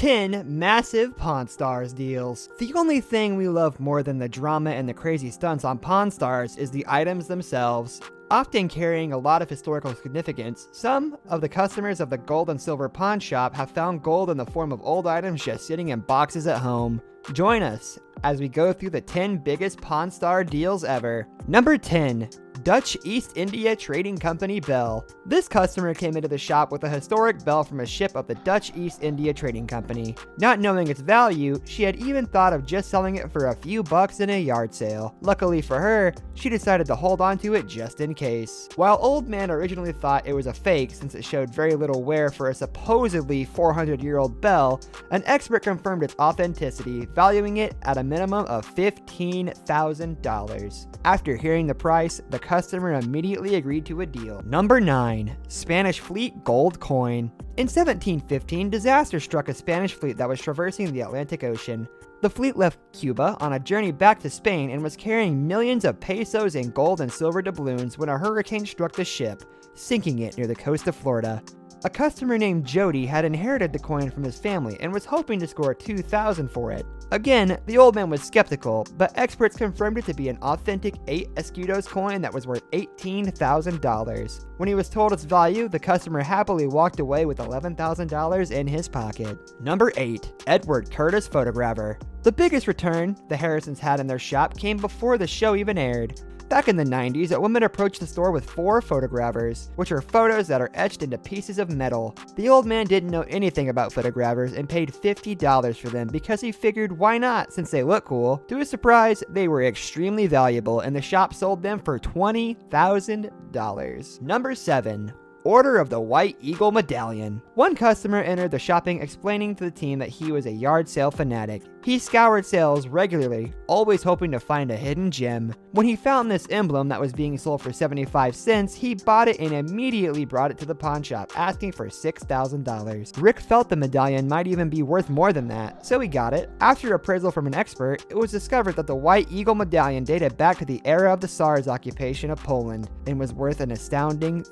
10 massive Pawn Stars deals. The only thing we love more than the drama and the crazy stunts on Pawn Stars is the items themselves. Often carrying a lot of historical significance, some of the customers of the gold and silver pawn shop have found gold in the form of old items just sitting in boxes at home. Join us as we go through the 10 biggest Pawn Star deals ever. Number 10. Dutch East India Trading Company bell. This customer came into the shop with a historic bell from a ship of the Dutch East India Trading Company. Not knowing its value, she had even thought of just selling it for a few bucks in a yard sale. Luckily for her, she decided to hold on to it just in case. While Old Man originally thought it was a fake since it showed very little wear for a supposedly 400 year old bell, an expert confirmed its authenticity, valuing it at a minimum of $15,000. After hearing the price, the customer immediately agreed to a deal. Number 9. Spanish Fleet Gold Coin. In 1715, disaster struck a Spanish fleet that was traversing the Atlantic Ocean. The fleet left Cuba on a journey back to Spain and was carrying millions of pesos in gold and silver doubloons when a hurricane struck the ship, sinking it near the coast of Florida. A customer named Jody had inherited the coin from his family and was hoping to score 2000 for it. Again, the old man was skeptical, but experts confirmed it to be an authentic 8 escudos coin that was worth $18,000. When he was told its value, the customer happily walked away with $11,000 in his pocket. Number 8. Edward Curtis Photographer The biggest return the Harrisons had in their shop came before the show even aired. Back in the 90s, a woman approached the store with four photogravures, which are photos that are etched into pieces of metal. The old man didn't know anything about photogravures and paid $50 for them because he figured why not since they look cool. To his surprise, they were extremely valuable and the shop sold them for $20,000. Number 7. Order of the White Eagle Medallion. One customer entered the shopping explaining to the team that he was a yard sale fanatic. He scoured sales regularly, always hoping to find a hidden gem. When he found this emblem that was being sold for 75 cents, he bought it and immediately brought it to the pawn shop, asking for $6,000. Rick felt the medallion might even be worth more than that, so he got it. After appraisal from an expert, it was discovered that the White Eagle medallion dated back to the era of the Tsar's occupation of Poland and was worth an astounding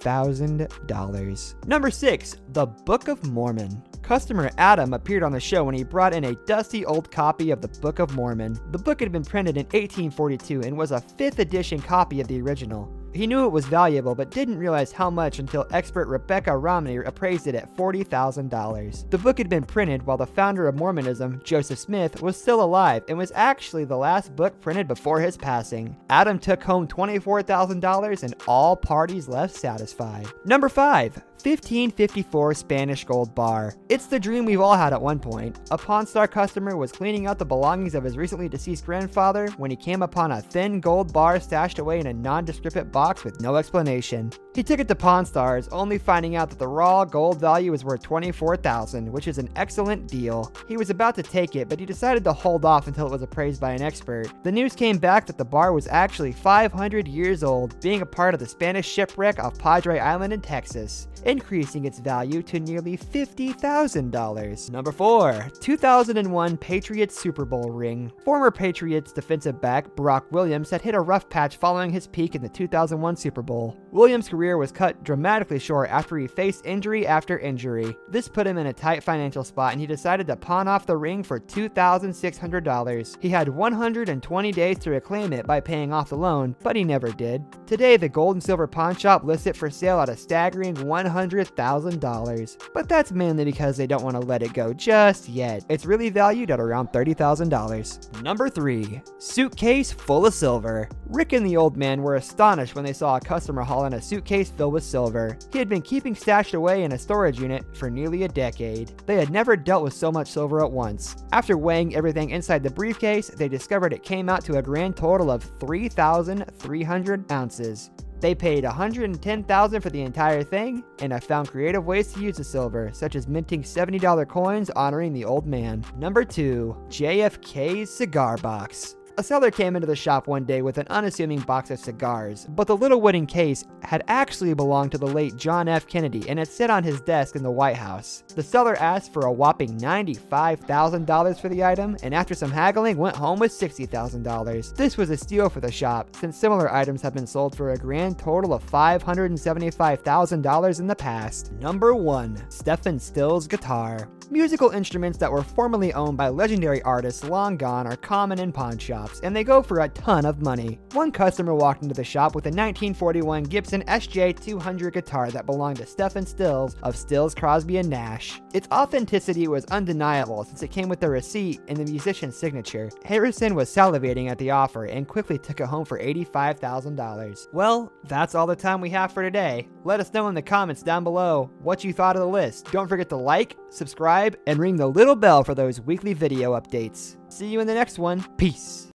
$30,000. Number 6. The Book of Mormon Customer Adam appeared on the show when he brought in a dusty old copy of the Book of Mormon. The book had been printed in 1842 and was a 5th edition copy of the original. He knew it was valuable, but didn't realize how much until expert Rebecca Romney appraised it at $40,000. The book had been printed while the founder of Mormonism, Joseph Smith, was still alive and was actually the last book printed before his passing. Adam took home $24,000 and all parties left satisfied. Number 5. 1554 Spanish Gold Bar. It's the dream we've all had at one point. A Pawn Star customer was cleaning out the belongings of his recently deceased grandfather when he came upon a thin gold bar stashed away in a nondescript box with no explanation. He took it to Pawn Stars, only finding out that the raw gold value was worth 24000 which is an excellent deal. He was about to take it, but he decided to hold off until it was appraised by an expert. The news came back that the bar was actually 500 years old, being a part of the Spanish shipwreck off Padre Island in Texas increasing its value to nearly $50,000. Number 4. 2001 Patriots Super Bowl ring. Former Patriots defensive back Brock Williams had hit a rough patch following his peak in the 2001 Super Bowl. Williams' career was cut dramatically short after he faced injury after injury. This put him in a tight financial spot and he decided to pawn off the ring for $2,600. He had 120 days to reclaim it by paying off the loan, but he never did. Today, the gold and silver pawn shop lists it for sale at a staggering 100 $100,000. But that's mainly because they don't want to let it go just yet. It's really valued at around $30,000. Number 3. Suitcase full of silver. Rick and the old man were astonished when they saw a customer haul in a suitcase filled with silver. He had been keeping stashed away in a storage unit for nearly a decade. They had never dealt with so much silver at once. After weighing everything inside the briefcase, they discovered it came out to a grand total of 3,300 ounces. They paid 110,000 for the entire thing, and I found creative ways to use the silver, such as minting $70 coins honoring the old man. Number 2. JFK's Cigar Box a seller came into the shop one day with an unassuming box of cigars, but the little wooden case had actually belonged to the late John F. Kennedy and had sat on his desk in the White House. The seller asked for a whopping $95,000 for the item, and after some haggling, went home with $60,000. This was a steal for the shop, since similar items have been sold for a grand total of $575,000 in the past. Number 1. Stephen Stills Guitar Musical instruments that were formerly owned by legendary artists long gone are common in pawn shops, and they go for a ton of money. One customer walked into the shop with a 1941 Gibson SJ200 guitar that belonged to Stephen Stills of Stills, Crosby, and Nash. Its authenticity was undeniable since it came with a receipt and the musician's signature. Harrison was salivating at the offer and quickly took it home for $85,000. Well, that's all the time we have for today. Let us know in the comments down below what you thought of the list. Don't forget to like, subscribe, and ring the little bell for those weekly video updates. See you in the next one. Peace.